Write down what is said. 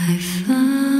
白发